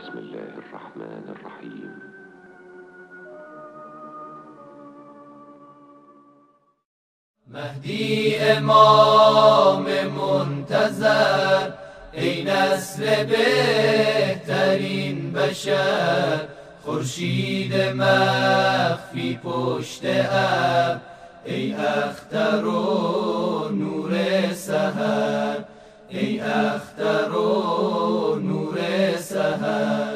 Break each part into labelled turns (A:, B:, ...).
A: بسم الله الرحمن الرحيم.
B: مهدی امام منتظر ای نسل بهترین بشر. خورشید مخفی پشت اب ای اختر و نور سحر. ای اختر و نور سحر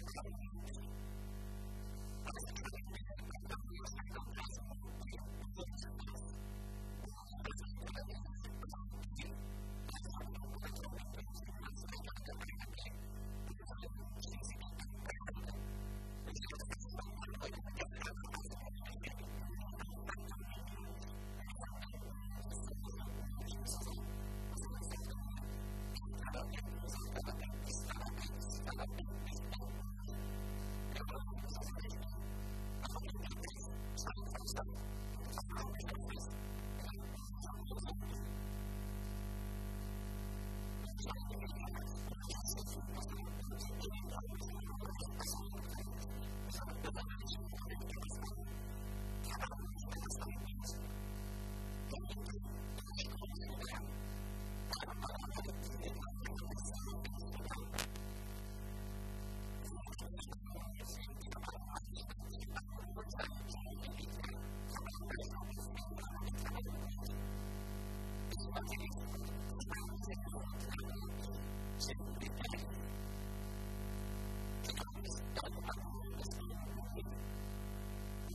B: Christ.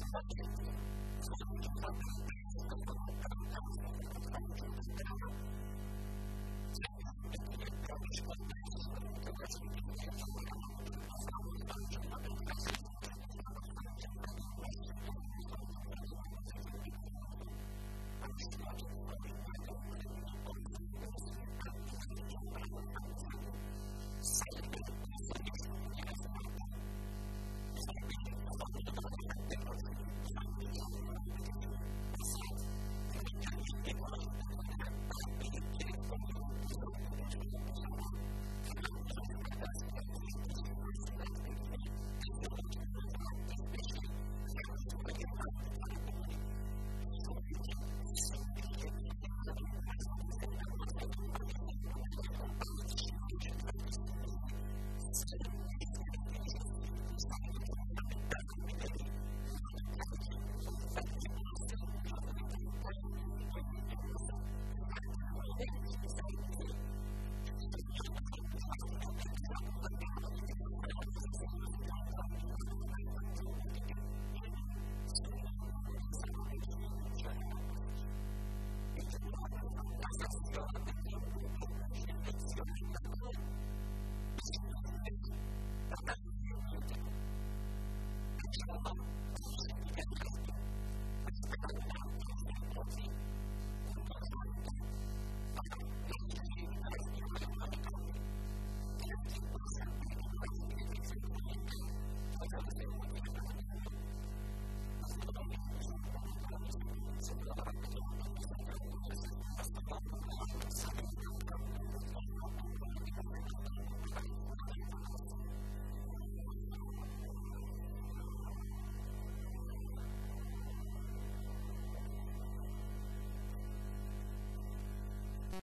C: Thank you.